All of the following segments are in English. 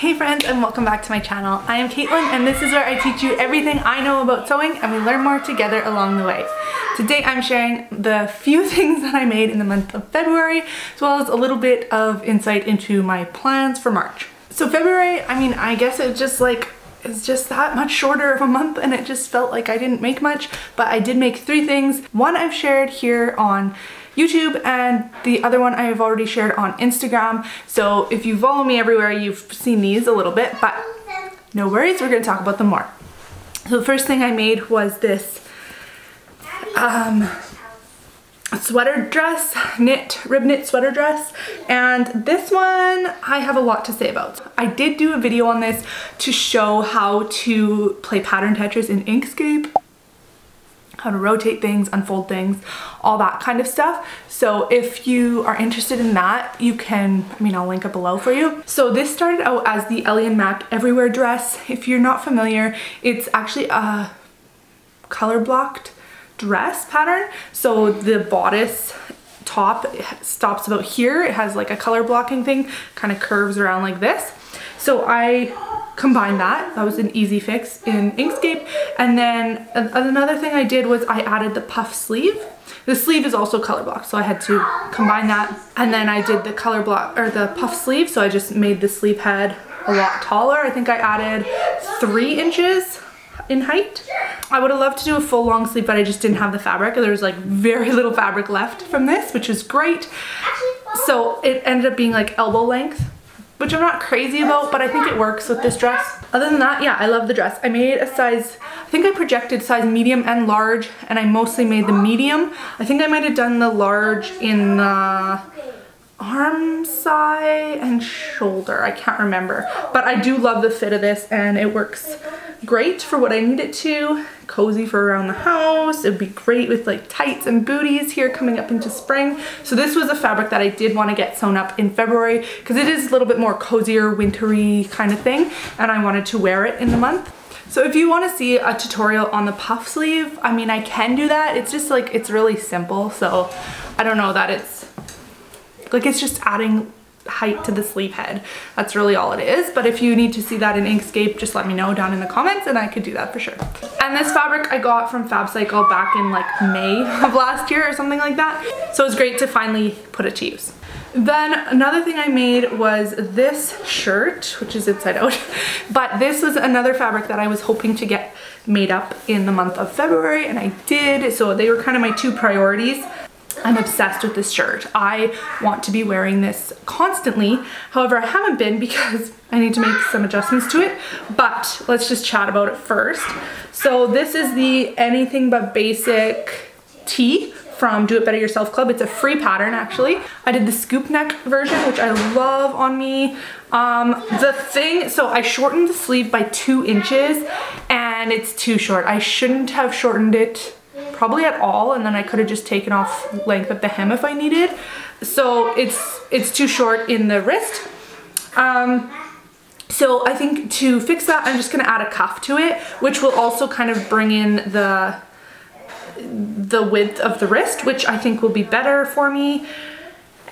Hey friends and welcome back to my channel. I am Katelynn and this is where I teach you everything I know about sewing and we learn more together along the way. Today I'm sharing the few things that I made in the month of February as well as a little bit of insight into my plans for March. So February, I mean, I guess it's just like it's just that much shorter of a month and it just felt like I didn't make much, but I did make three things. One I've shared here on YouTube and the other one I have already shared on Instagram. So if you follow me everywhere, you've seen these a little bit, but no worries, we're gonna talk about them more. So the first thing I made was this um, sweater dress, knit, rib knit sweater dress. And this one I have a lot to say about. I did do a video on this to show how to play pattern Tetris in Inkscape how to rotate things, unfold things, all that kind of stuff. So if you are interested in that, you can, I mean, I'll link it below for you. So this started out as the Ellie and Mac Everywhere dress. If you're not familiar, it's actually a color blocked dress pattern. So the bodice top stops about here. It has like a color blocking thing, kind of curves around like this. So I combined that. That was an easy fix in Inkscape. And then another thing I did was I added the puff sleeve. The sleeve is also color blocked, so I had to combine that. And then I did the color block, or the puff sleeve, so I just made the sleeve head a lot taller. I think I added three inches in height. I would have loved to do a full long sleeve, but I just didn't have the fabric. There was like very little fabric left from this, which is great. So it ended up being like elbow length which I'm not crazy about, but I think it works with this dress. Other than that, yeah, I love the dress. I made a size, I think I projected size medium and large, and I mostly made the medium. I think I might have done the large in the arm side and shoulder. I can't remember, but I do love the fit of this and it works great for what I need it to. Cozy for around the house. It'd be great with like tights and booties here coming up into spring. So this was a fabric that I did want to get sewn up in February because it is a little bit more cozier, wintry kind of thing. And I wanted to wear it in the month. So if you want to see a tutorial on the puff sleeve, I mean, I can do that. It's just like, it's really simple. So I don't know that it's, like it's just adding height to the sleeve head. That's really all it is. But if you need to see that in Inkscape, just let me know down in the comments and I could do that for sure. And this fabric I got from FabCycle back in like May of last year or something like that. So it's great to finally put it to use. Then another thing I made was this shirt, which is inside out, but this was another fabric that I was hoping to get made up in the month of February and I did. So they were kind of my two priorities. I'm obsessed with this shirt. I want to be wearing this constantly. However, I haven't been because I need to make some adjustments to it, but let's just chat about it first. So this is the Anything But Basic tee from Do It Better Yourself Club. It's a free pattern actually. I did the scoop neck version, which I love on me. Um, the thing, so I shortened the sleeve by two inches and it's too short. I shouldn't have shortened it probably at all and then I could have just taken off length of the hem if I needed. So it's, it's too short in the wrist. Um, so I think to fix that, I'm just gonna add a cuff to it, which will also kind of bring in the, the width of the wrist, which I think will be better for me.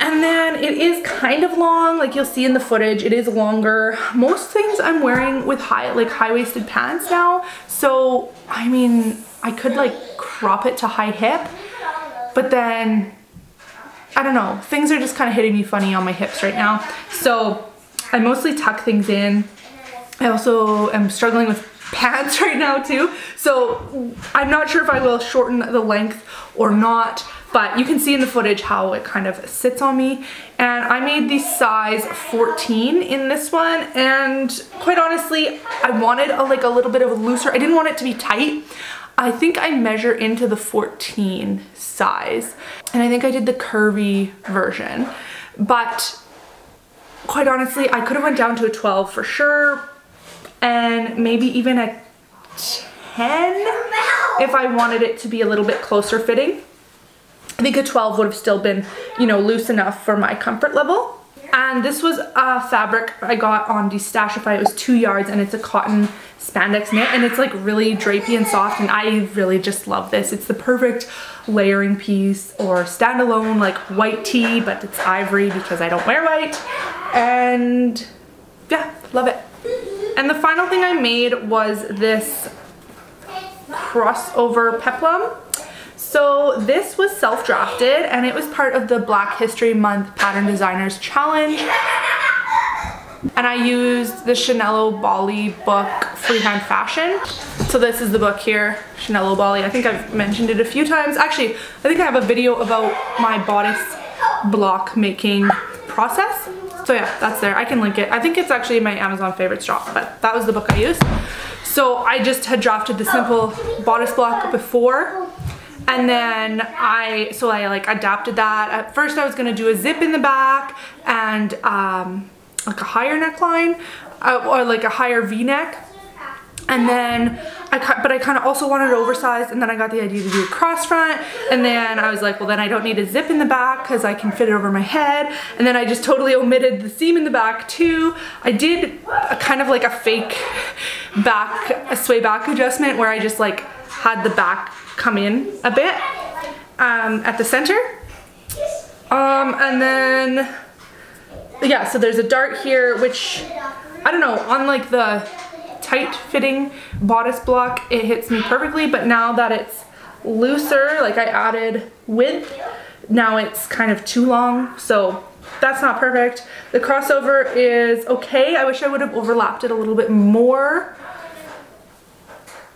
And then it is kind of long, like you'll see in the footage, it is longer. Most things I'm wearing with high, like high-waisted pants now. So, I mean, I could like crop it to high hip, but then, I don't know, things are just kind of hitting me funny on my hips right now. So I mostly tuck things in. I also am struggling with pants right now too. So I'm not sure if I will shorten the length or not, but you can see in the footage how it kind of sits on me. And I made the size 14 in this one. And quite honestly, I wanted a, like a little bit of a looser, I didn't want it to be tight. I think I measure into the 14 size and I think I did the curvy version but quite honestly I could have went down to a 12 for sure and maybe even a 10 if I wanted it to be a little bit closer fitting. I think a 12 would have still been, you know, loose enough for my comfort level. And this was a fabric I got on Destashify. It was two yards and it's a cotton spandex knit and it's like really drapey and soft and I really just love this. It's the perfect layering piece or standalone like white tee but it's ivory because I don't wear white and yeah Love it. And the final thing I made was this crossover peplum. So this was self-drafted and it was part of the Black History Month Pattern Designers Challenge. And I used the Chinelo Bally book Freehand Fashion. So this is the book here, Chinelo Bally. I think I've mentioned it a few times. Actually, I think I have a video about my bodice block making process. So yeah, that's there. I can link it. I think it's actually my Amazon favorite shop, but that was the book I used. So I just had drafted the simple bodice block before and then I, so I like adapted that. At first I was gonna do a zip in the back and um, like a higher neckline uh, or like a higher v-neck and then I cut, but I kind of also wanted it oversized and then I got the idea to do a cross front and then I was like, well then I don't need a zip in the back because I can fit it over my head and then I just totally omitted the seam in the back too. I did a kind of like a fake back, a sway back adjustment where I just like had the back come in a bit um, at the center. Um, and then, yeah, so there's a dart here, which, I don't know, on like the tight fitting bodice block, it hits me perfectly, but now that it's looser, like I added width, now it's kind of too long, so that's not perfect. The crossover is okay. I wish I would have overlapped it a little bit more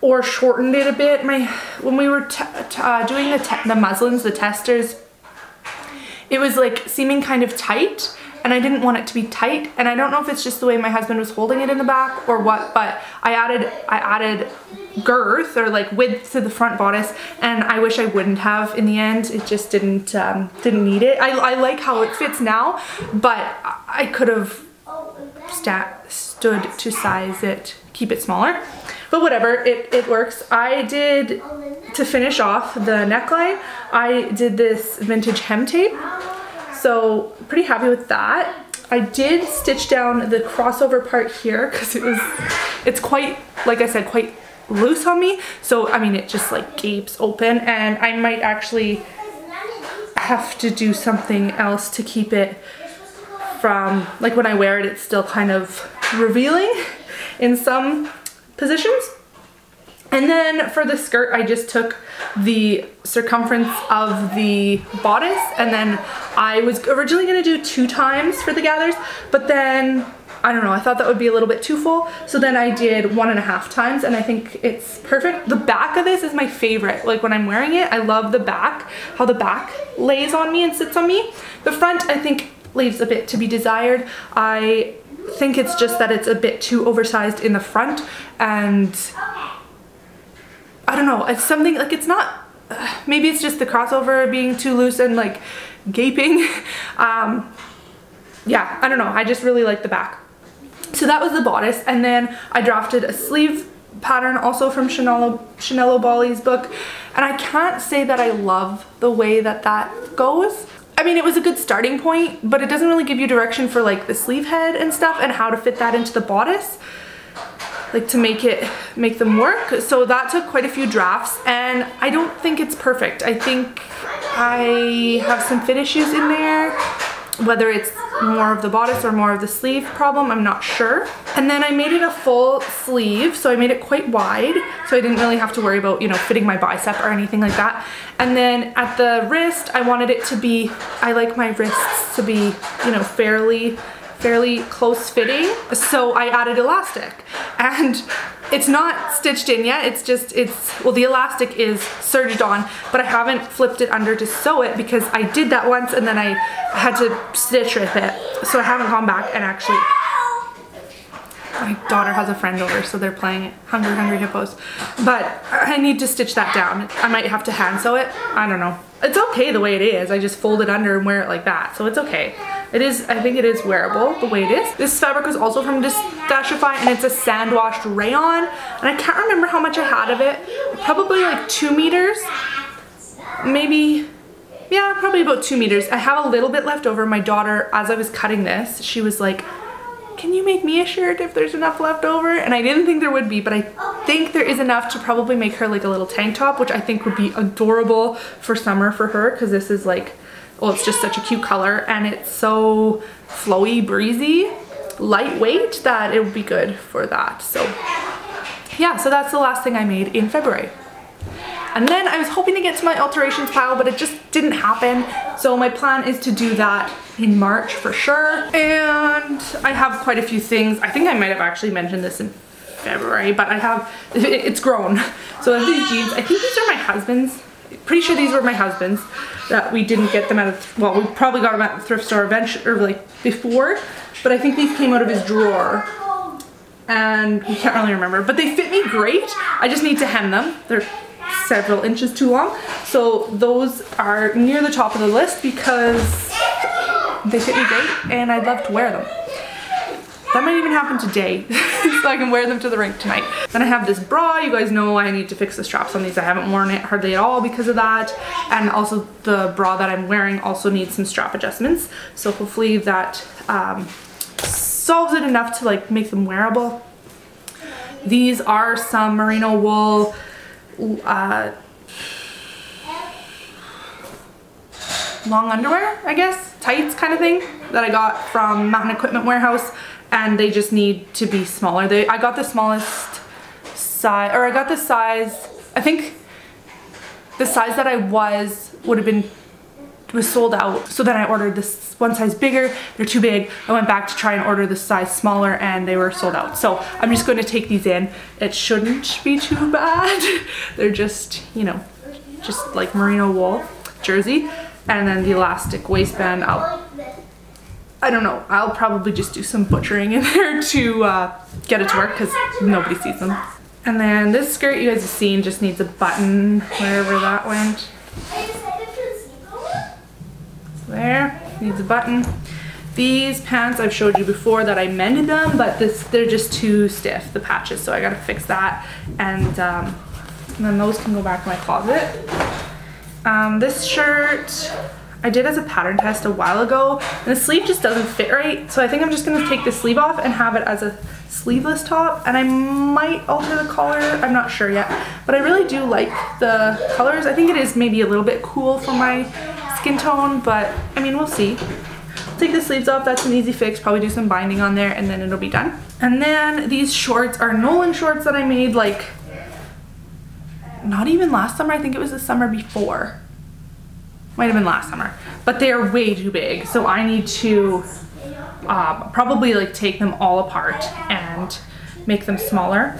or shortened it a bit. My When we were uh, doing the, the muslins, the testers, it was like seeming kind of tight and I didn't want it to be tight and I don't know if it's just the way my husband was holding it in the back or what but I added I added girth or like width to the front bodice and I wish I wouldn't have in the end. It just didn't um, didn't need it. I, I like how it fits now but I could have stood to size it keep it smaller but whatever it, it works I did to finish off the neckline I did this vintage hem tape so pretty happy with that. I did stitch down the crossover part here because it was, it's quite, like I said, quite loose on me. So, I mean, it just like gapes open and I might actually have to do something else to keep it from, like when I wear it, it's still kind of revealing in some positions. And then for the skirt, I just took the circumference of the bodice and then I was originally gonna do two times for the gathers, but then I don't know, I thought that would be a little bit too full. So then I did one and a half times and I think it's perfect. The back of this is my favorite. Like when I'm wearing it, I love the back, how the back lays on me and sits on me. The front, I think, leaves a bit to be desired. I think it's just that it's a bit too oversized in the front and I don't know, it's something like it's not, maybe it's just the crossover being too loose and like gaping. um, yeah, I don't know, I just really like the back. So that was the bodice and then I drafted a sleeve pattern also from Chinelo, Chinelo Bally's book and I can't say that I love the way that that goes. I mean, it was a good starting point, but it doesn't really give you direction for like the sleeve head and stuff and how to fit that into the bodice like to make it make them work. So that took quite a few drafts and I don't think it's perfect. I think I have some fit issues in there whether it's more of the bodice or more of the sleeve problem I'm not sure. And then I made it a full sleeve so I made it quite wide so I didn't really have to worry about you know fitting my bicep or anything like that. And then at the wrist I wanted it to be I like my wrists to be you know fairly fairly close fitting so I added elastic. And it's not stitched in yet it's just it's well the elastic is serged on but I haven't flipped it under to sew it because I did that once and then I had to stitch with it. So I haven't gone back and actually my daughter has a friend over so they're playing Hungry Hungry Hippos. But I need to stitch that down. I might have to hand sew it. I don't know. It's okay the way it is. I just fold it under and wear it like that. So it's okay it is, I think it is wearable the way it is. This fabric was also from Destashify and it's a sand washed rayon. And I can't remember how much I had of it. Probably like two meters. Maybe, yeah, probably about two meters. I have a little bit left over. My daughter, as I was cutting this, she was like, can you make me a shirt if there's enough left over? And I didn't think there would be, but I think there is enough to probably make her like a little tank top, which I think would be adorable for summer for her because this is like well, it's just such a cute color and it's so flowy, breezy. lightweight that it would be good for that. So yeah, so that's the last thing I made in February. And then I was hoping to get to my alterations pile, but it just didn't happen. So my plan is to do that in March for sure. And I have quite a few things. I think I might have actually mentioned this in February, but I have, it's grown. So these jeans, I think these are my husband's. Pretty sure these were my husband's that we didn't get them at a, well, we probably got them at the thrift store eventually, or like before, but I think these came out of his drawer and we can't really remember, but they fit me great. I just need to hem them. They're several inches too long. So those are near the top of the list because they fit me great and I'd love to wear them. That might even happen today, so I can wear them to the rink tonight. Then I have this bra. You guys know I need to fix the straps on these. I haven't worn it hardly at all because of that. And also the bra that I'm wearing also needs some strap adjustments. So hopefully that um, solves it enough to like make them wearable. These are some merino wool uh, long underwear, I guess, tights kind of thing that I got from Mountain Equipment Warehouse and they just need to be smaller. They, I got the smallest size, or I got the size, I think the size that I was would have been was sold out. So then I ordered this one size bigger. They're too big. I went back to try and order the size smaller and they were sold out. So I'm just going to take these in. It shouldn't be too bad. They're just, you know, just like merino wool jersey. And then the elastic waistband, I'll, I don't know, I'll probably just do some butchering in there to uh, get it to work because nobody sees them. And then this skirt you guys have seen just needs a button wherever that went there, needs a button. These pants I've showed you before that I mended them, but this they're just too stiff, the patches, so I gotta fix that. And, um, and then those can go back in my closet. Um, this shirt I did as a pattern test a while ago, and the sleeve just doesn't fit right, so I think I'm just gonna take the sleeve off and have it as a sleeveless top, and I might alter the collar, I'm not sure yet. But I really do like the colors. I think it is maybe a little bit cool for my skin tone, but I mean, we'll see. Take the sleeves off, that's an easy fix, probably do some binding on there and then it'll be done. And then these shorts are Nolan shorts that I made like, not even last summer, I think it was the summer before. Might have been last summer, but they are way too big. So I need to uh, probably like take them all apart and make them smaller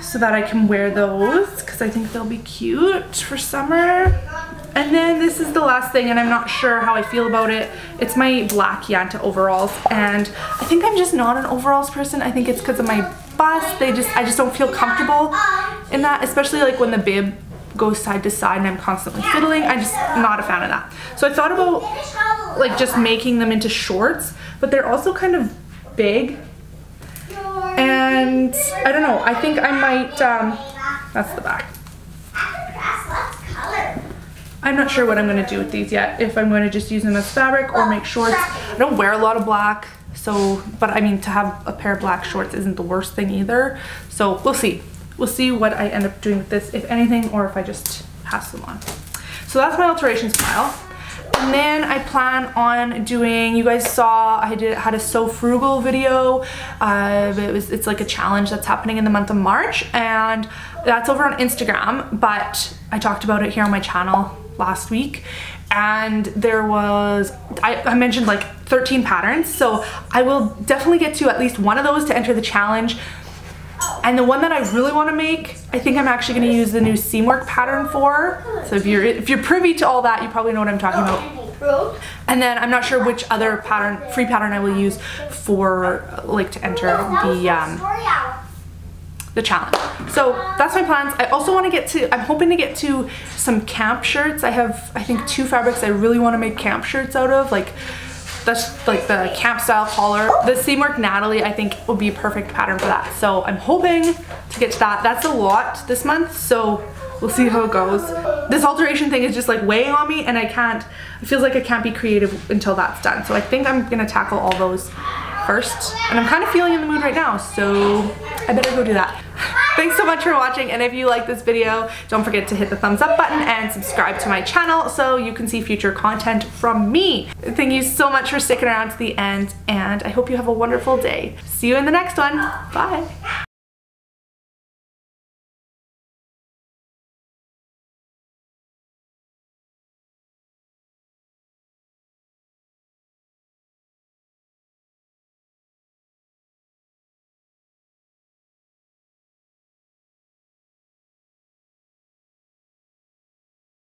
so that I can wear those because I think they'll be cute for summer. And then this is the last thing and I'm not sure how I feel about it. It's my black Yanta overalls and I think I'm just not an overalls person. I think it's because of my bust. They just, I just don't feel comfortable in that, especially like when the bib goes side to side and I'm constantly fiddling. I'm just not a fan of that. So I thought about like just making them into shorts, but they're also kind of big. And I don't know, I think I might, um, that's the back. I'm not sure what I'm gonna do with these yet. If I'm gonna just use them as fabric or make shorts. I don't wear a lot of black, so, but I mean, to have a pair of black shorts isn't the worst thing either. So we'll see. We'll see what I end up doing with this, if anything, or if I just pass them on. So that's my alterations pile. And then I plan on doing, you guys saw I did had a Sew Frugal video. Uh, it was, it's like a challenge that's happening in the month of March and that's over on Instagram, but I talked about it here on my channel last week and there was I, I, mentioned like 13 patterns so I will definitely get to at least one of those to enter the challenge and the one that I really want to make I think I'm actually going to use the new seamwork pattern for so if you're if you're privy to all that you probably know what I'm talking about and then I'm not sure which other pattern free pattern I will use for like to enter the um, the challenge. So that's my plans. I also want to get to, I'm hoping to get to some camp shirts. I have, I think two fabrics I really want to make camp shirts out of. Like that's like the camp style collar. The Seamwork Natalie I think would be a perfect pattern for that. So I'm hoping to get to that. That's a lot this month. So we'll see how it goes. This alteration thing is just like weighing on me and I can't, it feels like I can't be creative until that's done. So I think I'm gonna tackle all those first. And I'm kind of feeling in the mood right now, so I better go do that. Thanks so much for watching and if you like this video, don't forget to hit the thumbs up button and subscribe to my channel so you can see future content from me. Thank you so much for sticking around to the end and I hope you have a wonderful day. See you in the next one. Bye.